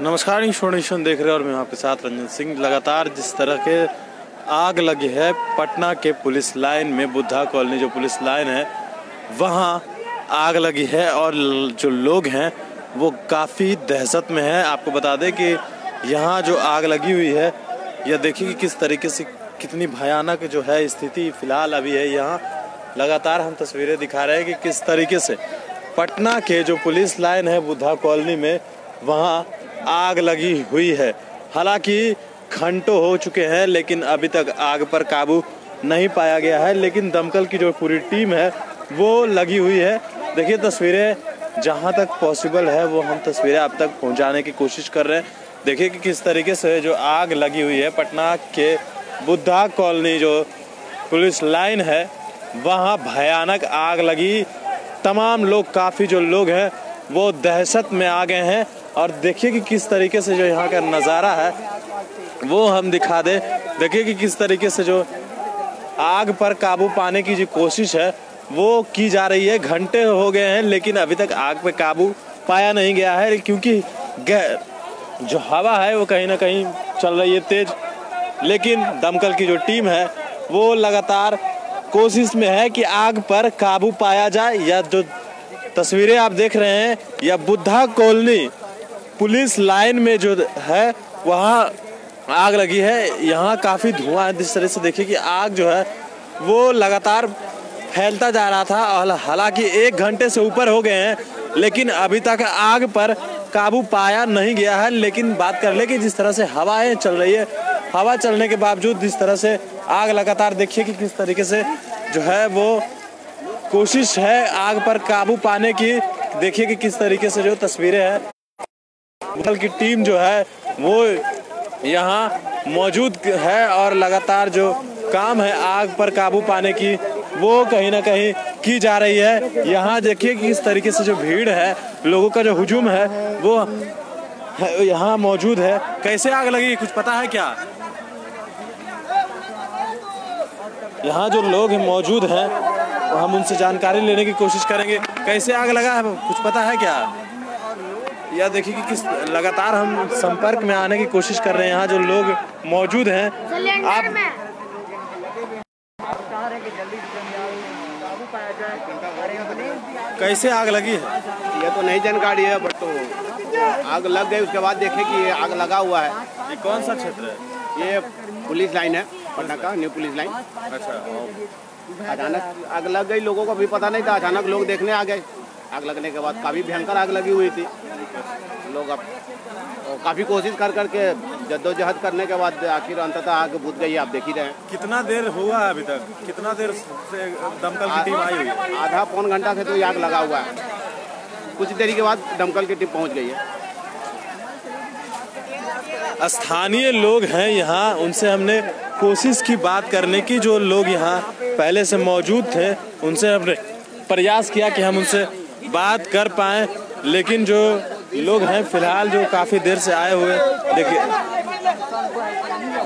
नमस्कार इंफॉर्मेशन देख रहे हैं और मैं आपके साथ रंजन सिंह। लगातार जिस तरह के आग लगी है, पटना के पुलिस लाइन में, बुद्धा कॉलोनी जो पुलिस लाइन है, वहाँ आग लगी है और जो लोग हैं, वो काफ़ी दहशत में है। आपको बता दें कि यहाँ जो आग लगी हुई है, यह देखिए कि किस तरीके से कितनी भयानक जो है स्थिति फ़िलहाल अभी है यहाँ। लगातार हम तस्वीरें दिखा रहे हैं कि किस तरीके से पटना के जो पुलिस लाइन है, बुद्धा कॉलोनी में, वहाँ आग लगी हुई है। हालाँकि घंटों हो चुके हैं, लेकिन अभी तक आग पर काबू नहीं पाया गया है। लेकिन दमकल की जो पूरी टीम है, वो लगी हुई है। देखिए, तस्वीरें जहाँ तक पॉसिबल है, वो हम तस्वीरें अब तक पहुँचाने की कोशिश कर रहे हैं। देखिए कि किस तरीके से जो आग लगी हुई है, पटना के बुद्धा कॉलोनी जो पुलिस लाइन है, वहाँ भयानक आग लगी। तमाम लोग, काफ़ी जो लोग हैं, वो दहशत में आ गए हैं। और देखिए कि किस तरीके से जो यहाँ का नज़ारा है, वो हम दिखा दें। देखिए कि किस तरीके से जो आग पर काबू पाने की जो कोशिश है, वो की जा रही है। घंटे हो गए हैं, लेकिन अभी तक आग पे काबू पाया नहीं गया है, क्योंकि जो हवा है, वो कहीं ना कहीं चल रही है तेज। लेकिन दमकल की जो टीम है, वो लगातार कोशिश में है कि आग पर काबू पाया जाए। या जो तस्वीरें आप देख रहे हैं, या बुद्धा कॉलोनी पुलिस लाइन में जो है, वहाँ आग लगी है। यहाँ काफ़ी धुआँ है। जिस तरह से देखिए कि आग जो है, वो लगातार फैलता जा रहा था। और हालाँकि एक घंटे से ऊपर हो गए हैं, लेकिन अभी तक आग पर काबू पाया नहीं गया है। लेकिन बात कर ले कि जिस तरह से हवाएँ चल रही है, हवा चलने के बावजूद जिस तरह से आग लगातार देखिए कि किस तरीके से जो है, वो कोशिश है आग पर काबू पाने की। देखिए कि किस तरीके से जो तस्वीरें हैं दल की टीम जो है, वो यहाँ मौजूद है और लगातार जो काम है आग पर काबू पाने की, वो कहीं ना कहीं की जा रही है। यहाँ देखिए कि इस तरीके से जो भीड़ है, लोगों का जो हुजूम है, वो यहाँ मौजूद है। कैसे आग लगी, कुछ पता है क्या? यहाँ जो लोग मौजूद हैं, हम उनसे जानकारी लेने की कोशिश करेंगे। कैसे आग लगा है, कुछ पता है क्या? या देखिए कि किस लगातार हम संपर्क में आने की कोशिश कर रहे हैं यहाँ जो लोग मौजूद हैं आप कैसे आग लगी? है ये तो नहीं जानकारी है बट तो आग लग गई उसके बाद देखे कि ये आग लगा हुआ है। ये कौन सा क्षेत्र है? ये पुलिस लाइन है पटना का न्यू पुलिस लाइन। अच्छा अचानक आग लग गई लोगों को भी पता नहीं था अचानक लोग देखने आ गए। आग लगने के बाद काफ़ी भयंकर आग लगी हुई थी। लोग अब काफ़ी कोशिश कर करके जद्दोजहद करने के बाद आखिर अंततः आग बुझ गई आप देख ही रहे हैं। कितना देर हुआ है अभी तक? कितना देर से दमकल की टीम आई हुई? है आधा पौन घंटा से तो आग लगा हुआ है। कुछ देरी के बाद दमकल की टीम पहुँच गई है। स्थानीय लोग हैं यहाँ उनसे हमने कोशिश की बात करने की जो लोग यहाँ पहले से मौजूद थे उनसे हमने प्रयास किया कि हम उनसे बात कर पाए लेकिन जो लोग हैं फ़िलहाल जो काफ़ी देर से आए हुए देखिए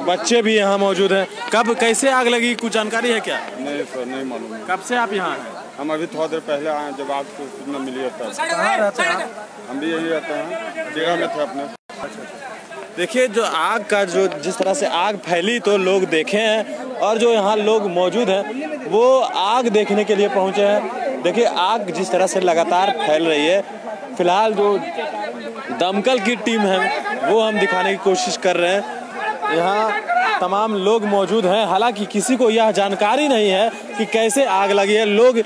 बच्चे भी यहाँ मौजूद हैं। कब कैसे आग लगी? कुछ जानकारी है क्या? नहीं सर नहीं मालूम कब से आप यहाँ हैं? हम अभी थोड़ा देर पहले आए जब आग को सूचना मिली है तब। कहाँ रहते हैं हम भी यही रहते हैं जगह में थे अपने। देखिए जो आग का जो जिस तरह से आग फैली तो लोग देखे हैं और जो यहाँ लोग मौजूद हैं वो आग देखने के लिए पहुँचे हैं। देखिए, आग जिस तरह से लगातार फैल रही है, फ़िलहाल जो दमकल की टीम है, वो हम दिखाने की कोशिश कर रहे हैं। यहाँ तमाम लोग मौजूद हैं। हालाँकि किसी को यह जानकारी नहीं है कि कैसे आग लगी है। लोग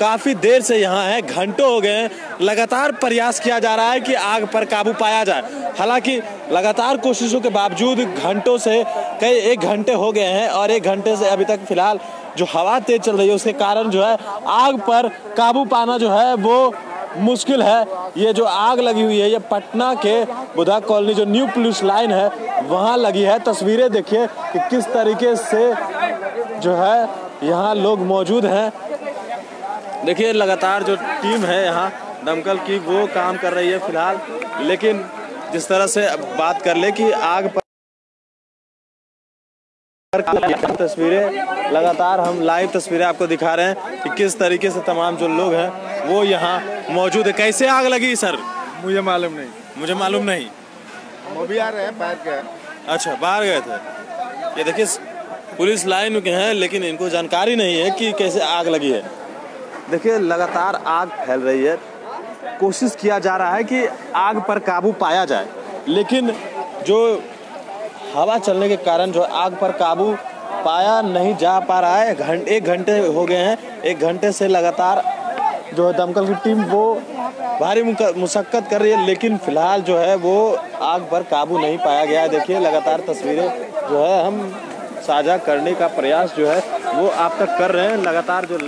काफ़ी देर से यहाँ हैं, घंटों हो गए हैं। लगातार प्रयास किया जा रहा है कि आग पर काबू पाया जाए। हालाँकि लगातार कोशिशों के बावजूद घंटों से कई एक घंटे हो गए हैं और एक घंटे से अभी तक फ़िलहाल जो हवा तेज चल रही है, उसके कारण जो है आग पर काबू पाना जो है वो मुश्किल है। ये जो आग लगी हुई है, ये पटना के बुधा कॉलोनी जो न्यू पुलिस लाइन है, वहाँ लगी है। तस्वीरें देखिए कि किस तरीके से जो है यहाँ लोग मौजूद हैं। देखिए, लगातार जो टीम है यहाँ, दमकल की वो काम कर रही है फ़िलहाल। लेकिन जिस तरह से बात कर ले कि आग पर तस्वीरें लगातार हम लाइव तस्वीरें आपको दिखा रहे हैं कि किस तरीके से तमाम जो लोग हैं वो यहाँ मौजूद है। कैसे आग लगी सर? मुझे मालूम नहीं। मुझे मालूम नहीं। हम अभी आ रहे हैं पैर के अच्छा बाहर गए थे। ये देखिए पुलिस लाइन के हैं लेकिन इनको जानकारी नहीं है कि कैसे आग लगी है। देखिए लगातार आग फैल रही है। कोशिश किया जा रहा है कि आग पर काबू पाया जाए लेकिन जो हवा चलने के कारण जो आग पर काबू पाया नहीं जा पा रहा है। घंटे एक घंटे हो गए हैं। एक घंटे से लगातार जो है दमकल की टीम वो भारी मुशक्कत कर रही है, लेकिन फ़िलहाल जो है वो आग पर काबू नहीं पाया गया है। देखिए, लगातार तस्वीरें जो है हम साझा करने का प्रयास जो है वो आप तक कर रहे हैं। लगातार जो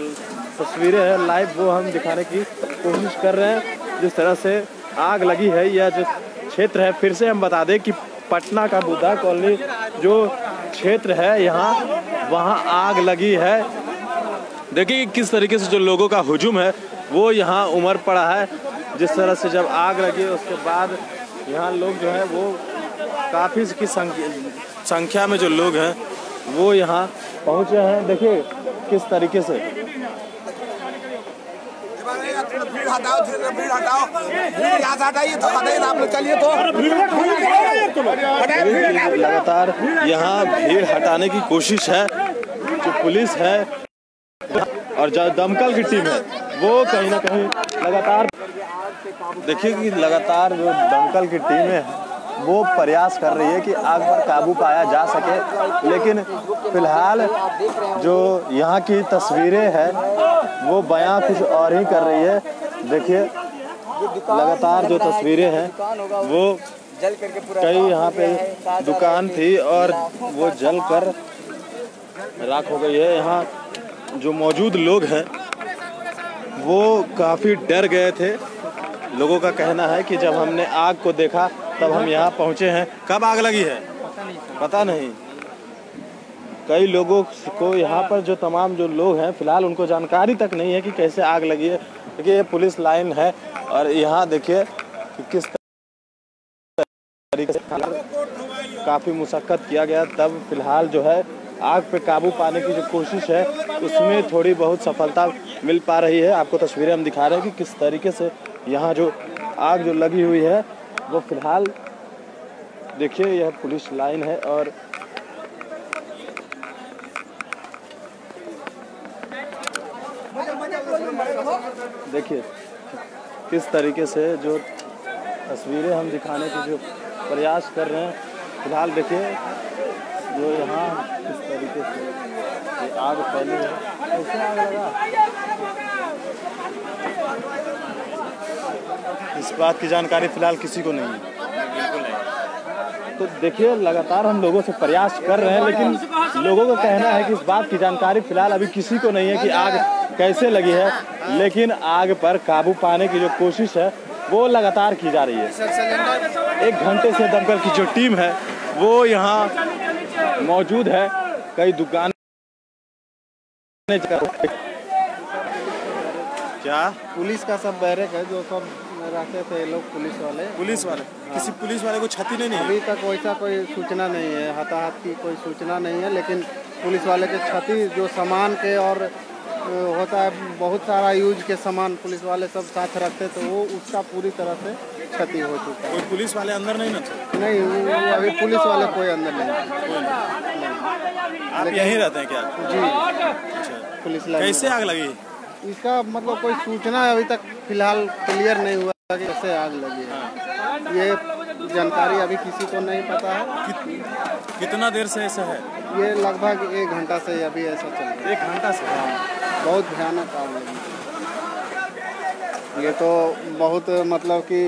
तस्वीरें हैं लाइव वो हम दिखाने की कोशिश कर रहे हैं। जिस तरह से आग लगी है, यह जो क्षेत्र है, फिर से हम बता दें कि पटना का बुद्धा कॉलोनी जो क्षेत्र है, यहाँ वहाँ आग लगी है। देखिए किस तरीके से जो लोगों का हुजूम है, वो यहाँ उमर पड़ा है। जिस तरह से जब आग लगी, उसके बाद यहाँ लोग जो है, वो काफ़ी की संख्या में जो लोग हैं, वो यहाँ पहुँचे हैं। देखिए किस तरीके से। हटाओ भीड़ हटाओ। भीड़ यहाँ से हटाइए तो हटाइए आप लोग चलिए तो। लगातार यहाँ भीड़ हटाने की कोशिश है, जो पुलिस है और जो दमकल की टीम है, वो कहीं ना कहीं लगातार देखिए कि लगातार जो दमकल की टीम है, वो प्रयास कर रही है कि आग पर काबू पाया जा सके। लेकिन फ़िलहाल जो यहाँ की तस्वीरें हैं, वो बयां कुछ और ही कर रही है। देखिए, लगातार जो तस्वीरें हैं, वो जल करके कई यहाँ पे दुकान थी और वो जल कर राख हो गई है। यहाँ जो मौजूद लोग हैं, वो काफ़ी डर गए थे। लोगों का कहना है कि जब हमने आग को देखा, तब हम यहाँ पहुँचे हैं। कब आग लगी है? पता नहीं। कई लोगों को यहाँ पर जो तमाम जो लोग हैं, फ़िलहाल उनको जानकारी तक नहीं है कि कैसे आग लगी है। देखिए, ये पुलिस लाइन है और यहाँ देखिए कि किस तरीके से काफ़ी मुशक्क़त किया गया। तब फ़िलहाल जो है आग पे काबू पाने की जो कोशिश है, उसमें थोड़ी बहुत सफलता मिल पा रही है। आपको तस्वीरें हम दिखा रहे हैं कि किस तरीके से यहाँ जो आग जो लगी हुई है, वो फ़िलहाल देखिए, यह पुलिस लाइन है और देखिए, किस तरीके से जो तस्वीरें हम दिखाने की जो प्रयास कर रहे हैं, फ़िलहाल देखिए, जो यहाँ किस तरीके से ये आग फैली है। कैसे आग लगा? इस बात की जानकारी फ़िलहाल किसी को नहीं है। तो देखिए, लगातार हम लोगों से प्रयास कर रहे हैं, लेकिन लोगों का कहना है कि इस बात की जानकारी फ़िलहाल अभी किसी को नहीं है कि आग कैसे लगी है लेकिन आग पर काबू पाने की जो कोशिश है वो लगातार की जा रही है। एक घंटे से दमकल की जो टीम है वो यहाँ मौजूद है। कई दुकान क्या? पुलिस का सब बैरक है जो सब रहते थे लोग पुलिस वाले। पुलिस वाले? हाँ। किसी पुलिस वाले को क्षति नहीं, है? अभी तक वैसा कोई सूचना नहीं है हताहत की कोई सूचना नहीं है लेकिन पुलिस वाले के क्षति जो सामान के और होता है बहुत सारा यूज़ के सामान पुलिस वाले सब साथ रखते तो वो उसका पूरी तरह से क्षति हो चुका है। कोई पुलिस वाले अंदर नहीं ना नहीं अभी पुलिस वाले कोई अंदर नहीं आप यहीं रहते हैं क्या? जी। अच्छा। पुलिस कैसे आग लगी? इसका मतलब कोई सूचना अभी तक फ़िलहाल क्लियर नहीं हुआ कि कैसे आग लगी है। ये जानकारी अभी किसी को नहीं पता है। कि, कितना देर से ऐसा है? ये लगभग एक घंटा से अभी ऐसा चल रहा है। एक घंटा से? हाँ। बहुत भयानक आग ये तो बहुत मतलब कि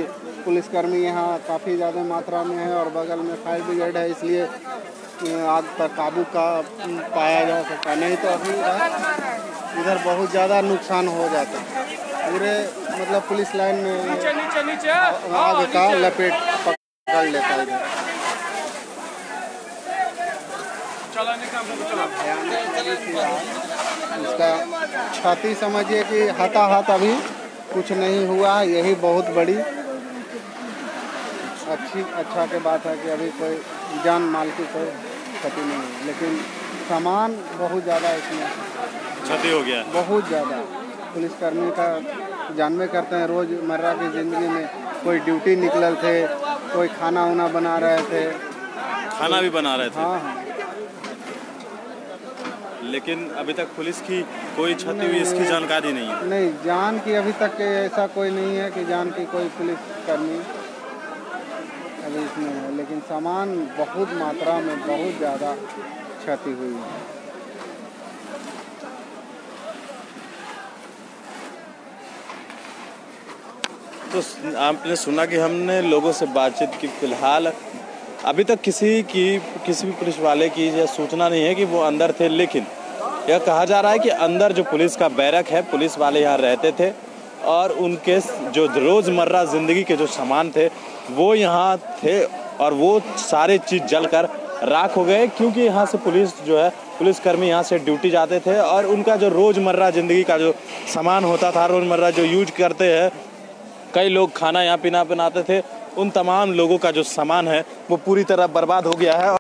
पुलिसकर्मी यहाँ काफ़ी ज़्यादा मात्रा में है और बगल में फायर ब्रिगेड है इसलिए आग पर काबू का पाया जा सकता नहीं तो अभी इधर बहुत ज़्यादा नुकसान हो जाता पूरे मतलब पुलिस लाइन में आग का लपेट पकड़ लेता है। इसका छाती समझिए कि हताहत अभी कुछ नहीं हुआ यही बहुत बड़ी अच्छी अच्छा के बात है कि अभी कोई जान माल की कोई क्षति नहीं है लेकिन सामान बहुत ज़्यादा इसमें क्षति हो गया। बहुत ज़्यादा। पुलिसकर्मी का जानवे करते हैं रोज़मर्रा की ज़िंदगी में कोई ड्यूटी निकल थे कोई खाना उना बना रहे थे। खाना भी बना रहे थे। हाँ हाँ। लेकिन अभी तक पुलिस की कोई क्षति हुई इसकी जानकारी नहीं है। नहीं जान की अभी तक ऐसा कोई नहीं है कि जान की कोई पुलिस कर्मी अभी इसमें है लेकिन सामान बहुत मात्रा में बहुत ज़्यादा क्षति हुई है। तो आपने सुना कि हमने लोगों से बातचीत की फ़िलहाल अभी तक किसी की किसी भी पुलिस वाले की यह सूचना नहीं है कि वो अंदर थे लेकिन यह कहा जा रहा है कि अंदर जो पुलिस का बैरक है, पुलिस वाले यहाँ रहते थे और उनके जो रोज़मर्रा ज़िंदगी के जो सामान थे, वो यहाँ थे और वो सारे चीज़ जलकर राख हो गए क्योंकि यहाँ से पुलिस जो है, पुलिसकर्मी यहाँ से ड्यूटी जाते थे और उनका जो रोज़मर्रा ज़िंदगी का जो सामान होता था, रोज़मर्रा जो यूज़ करते हैं, कई लोग खाना यहाँ पीना बनाते थे, उन तमाम लोगों का जो सामान है, वो पूरी तरह बर्बाद हो गया है।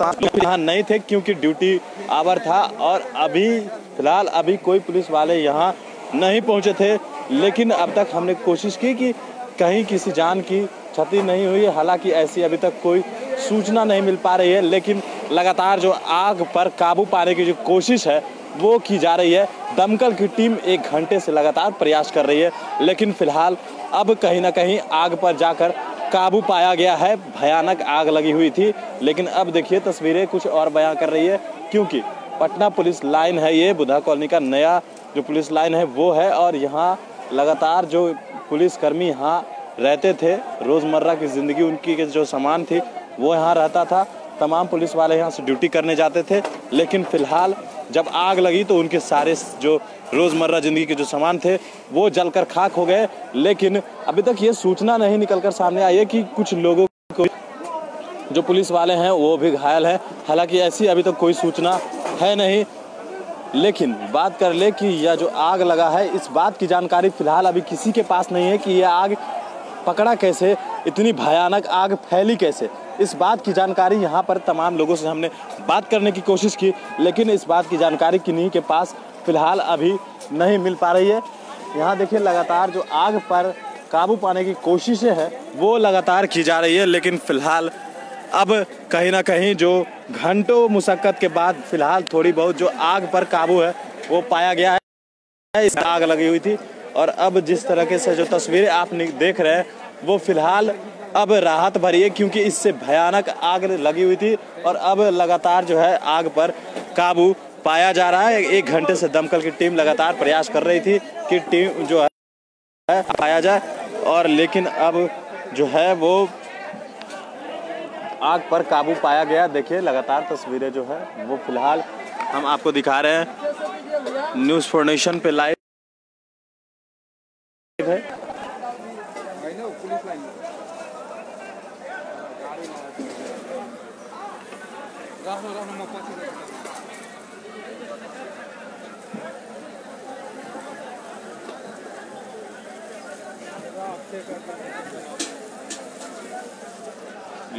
यहाँ नहीं थे क्योंकि ड्यूटी आवर था और अभी फ़िलहाल अभी कोई पुलिस वाले यहाँ नहीं पहुँचे थे। लेकिन अब तक हमने कोशिश की कि कहीं किसी जान की क्षति नहीं हुई। हालाँकि ऐसी अभी तक कोई सूचना नहीं मिल पा रही है, लेकिन लगातार जो आग पर काबू पाने की जो कोशिश है, वो की जा रही है। दमकल की टीम एक घंटे से लगातार प्रयास कर रही है, लेकिन फ़िलहाल अब कहीं ना कहीं आग पर जाकर काबू पाया गया है। भयानक आग लगी हुई थी। लेकिन अब देखिए, तस्वीरें कुछ और बयां कर रही है, क्योंकि पटना पुलिस लाइन है ये, बुधा कॉलोनी का नया जो पुलिस लाइन है, वो है। और यहाँ लगातार जो पुलिसकर्मी यहाँ रहते थे, रोज़मर्रा की ज़िंदगी उनकी के जो सामान थी, वो यहाँ रहता था। तमाम पुलिस वाले यहाँ से ड्यूटी करने जाते थे। लेकिन फ़िलहाल जब आग लगी तो उनके सारे जो रोज़मर्रा ज़िंदगी के जो सामान थे, वो जलकर खाक हो गए। लेकिन अभी तक ये सूचना नहीं निकलकर सामने आई है कि कुछ लोगों को जो पुलिस वाले हैं, वो भी घायल हैं। हालाँकि ऐसी अभी तक कोई सूचना है नहीं। लेकिन बात कर ले कि यह जो आग लगा है, इस बात की जानकारी फ़िलहाल अभी किसी के पास नहीं है कि यह आग पकड़ा कैसे इतनी भयानक आग फैली कैसे? इस बात की जानकारी यहाँ पर तमाम लोगों से हमने बात करने की कोशिश की, लेकिन इस बात की जानकारी किन्हीं के पास फ़िलहाल अभी नहीं मिल पा रही है। यहाँ देखिए, लगातार जो आग पर काबू पाने की कोशिशें हैं, वो लगातार की जा रही है, लेकिन फ़िलहाल अब कहीं ना कहीं जो घंटों मुशक्क़त के बाद फ़िलहाल थोड़ी बहुत जो आग पर काबू है, वो पाया गया है। इस आग लगी हुई थी, और अब जिस तरीके से जो तस्वीरें आप देख रहे हैं वो फ़िलहाल अब राहत भरी है क्योंकि इससे भयानक आग लगी हुई थी और अब लगातार जो है आग पर काबू पाया जा रहा है। एक घंटे से दमकल की टीम लगातार प्रयास कर रही थी कि टीम जो है, पाया जाए और लेकिन अब जो है वो आग पर काबू पाया गया। देखिए, लगातार तस्वीरें जो है वो फ़िलहाल हम आपको दिखा रहे हैं। न्यूज़ फॉर नेशन पे लाइव है।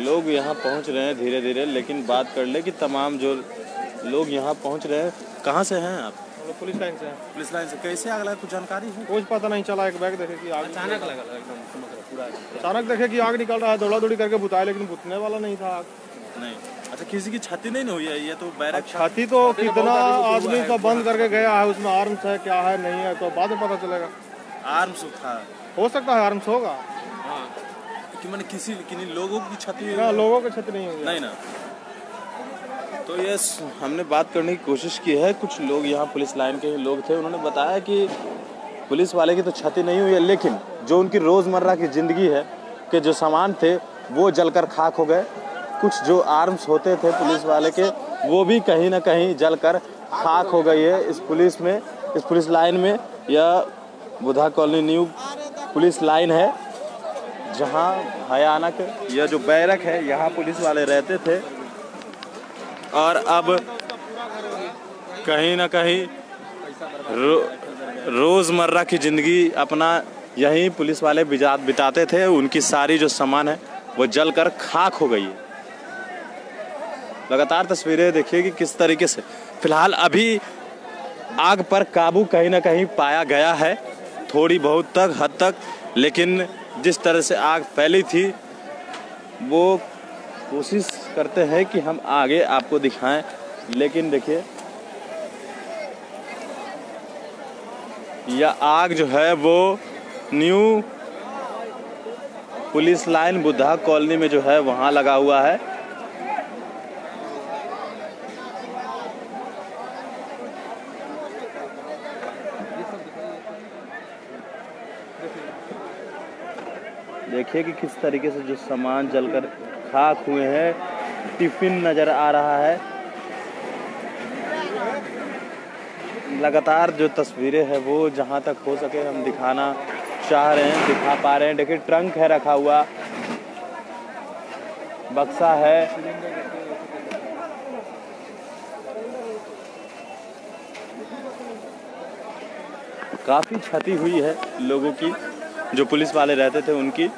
लोग यहाँ पहुँच रहे हैं धीरे धीरे लेकिन बात कर ले कि तमाम जो लोग यहाँ पहुँच रहे हैं कहाँ से हैं आप? पुलिस लाइन से पुलिस लाइन से। कैसे आग लगा कुछ जानकारी है? कुछ पता नहीं चला एक बैग देखे कि आग अचानक लगा एकदम पूरा अचानक देखे कि आग निकल रहा है दौड़ा दौड़ी करके बुताया लेकिन बुतने वाला नहीं था आग। नहीं। अच्छा किसी की क्षति नहीं हुई है? ये तो बैरक छाती तो कितना आदमी सब बंद करके गया है उसमें आर्म्स है क्या है नहीं है तो बाद में पता चलेगा। आर्म्स था हो सकता है आर्म्स होगा। कि मैंने किसी किन्हीं लोगों की क्षति ना लोगों की क्षति नहीं होगी नहीं ना। तो ये हमने बात करने की कोशिश की है। कुछ लोग यहाँ पुलिस लाइन के ही लोग थे उन्होंने बताया कि पुलिस वाले की तो क्षति नहीं हुई है लेकिन जो उनकी रोज़मर्रा की ज़िंदगी है के जो सामान थे वो जलकर खाक हो गए। कुछ जो आर्म्स होते थे पुलिस वाले के वो भी कहीं ना कहीं जलकर खाक हो गई है इस पुलिस में इस पुलिस लाइन में। यह Budha colony new police line है जहाँ भयानक यह जो बैरक है यहाँ पुलिस वाले रहते थे। और अब कहीं ना कहीं रो, रोज़मर्रा की ज़िंदगी अपना यहीं पुलिस वाले बिजात बिताते थे उनकी सारी जो सामान है वो जलकर खाक हो गई है। लगातार तस्वीरें देखिए कि किस तरीके से। फ़िलहाल अभी आग पर काबू कहीं ना कहीं पाया गया है, थोड़ी बहुत तक हद तक, लेकिन जिस तरह से आग फैली थी, वो कोशिश करते हैं कि हम आगे आपको दिखाएँ, लेकिन देखिए, यह आग जो है वो new police line Buddha Colony में जो है वहाँ लगा हुआ है। देखिए कि किस तरीके से जो सामान जलकर खाक हुए हैं, टिफ़िन नज़र आ रहा है। लगातार जो तस्वीरें हैं वो जहाँ तक हो सके हम दिखाना चाह रहे हैं, दिखा पा रहे हैं। देखिए, ट्रंक है रखा हुआ। बक्सा है। काफ़ी क्षति हुई है लोगों की, जो पुलिस वाले रहते थे उनकी।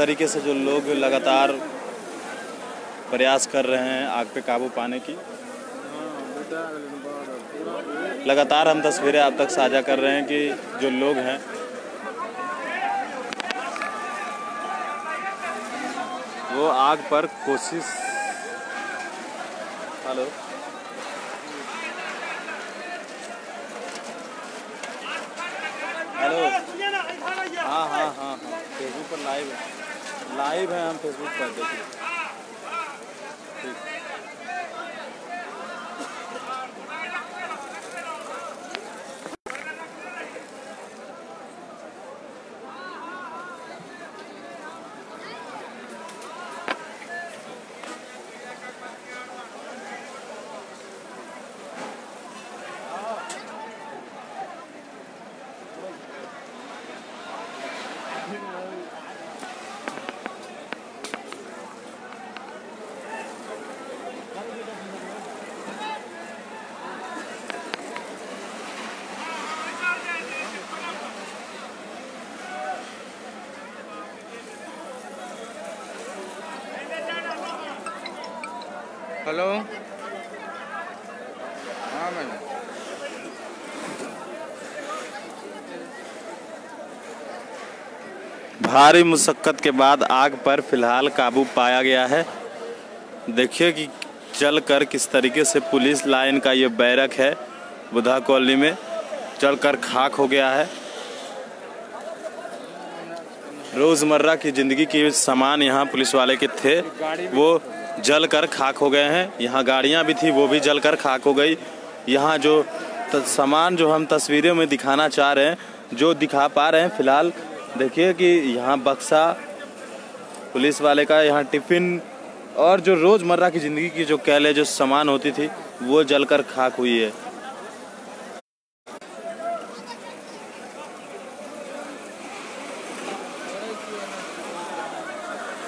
तरीके से जो लोग लगातार प्रयास कर रहे हैं आग पे काबू पाने की। लगातार हम तस्वीरें आप तक साझा कर रहे हैं कि जो लोग हैं, वो आग पर कोशिश हेलो। हेलो। हाँ हाँ हाँ हाँ। फेसबुक पर लाइव है। लाइव है हम फेसबुक पर देखिए ठीक हेलो हाँ मैम भारी मुशक्क़त के बाद आग पर फ़िलहाल काबू पाया गया है। देखिए कि जलकर किस तरीके से पुलिस लाइन का ये बैरक है, बुधा कॉलोनी में जलकर खाक हो गया है। रोज़मर्रा की ज़िंदगी के सामान यहाँ पुलिस वाले के थे, वो जल कर खाक हो गए हैं। यहाँ गाड़ियाँ भी थी, वो भी जल कर खाक हो गई। यहाँ जो सामान जो हम तस्वीरों में दिखाना चाह रहे हैं, जो दिखा पा रहे हैं, फ़िलहाल देखिए कि यहाँ बक्सा पुलिस वाले का यहाँ टिफ़िन और जो रोज़मर्रा की ज़िंदगी की जो कह ले, जो सामान होती थी, वो जलकर खाक हुई है।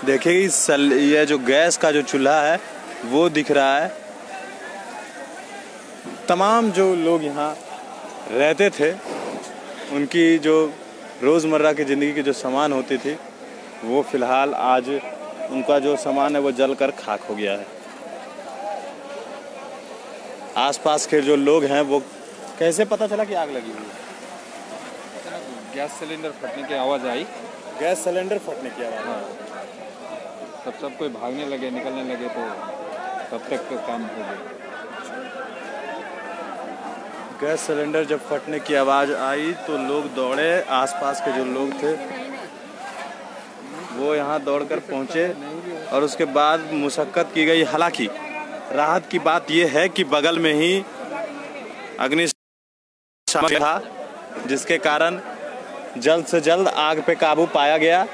देखिए इस सल, ये जो गैस का जो चूल्हा है, वो दिख रहा है। तमाम जो लोग यहाँ रहते थे, उनकी जो रोज़मर्रा की ज़िंदगी की जो सामान होती थी वो फ़िलहाल आज उनका जो सामान है वो जल कर खाक हो गया है। आसपास के जो लोग हैं वो कैसे पता चला कि आग लगी हुई है? गैस सिलेंडर फटने की आवाज़ आई। गैस सिलेंडर फटने की आवाज़। हाँ। तब सब कोई भागने लगे निकलने लगे तो तब तक तो काम हो गया। गैस सिलेंडर जब फटने की आवाज़ आई तो लोग दौड़े, आसपास के जो लोग थे, वो यहाँ दौड़कर पहुँचे और उसके बाद मुशक्क़त की गई। हालाँकि राहत की बात यह है कि बगल में ही अग्निशमन था, जिसके कारण जल्द से जल्द आग पे काबू पाया गया।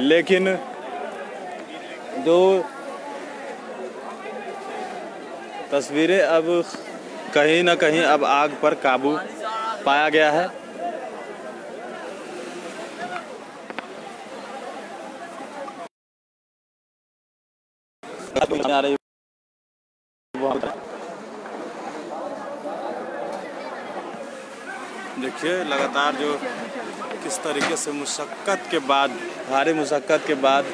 लेकिन जो तस्वीरें अब कहीं ना कहीं अब आग पर काबू पाया गया है। देखिए, लगातार जो किस तरीके से मुशक्क़त के बाद, भारी मुशक्क़त के बाद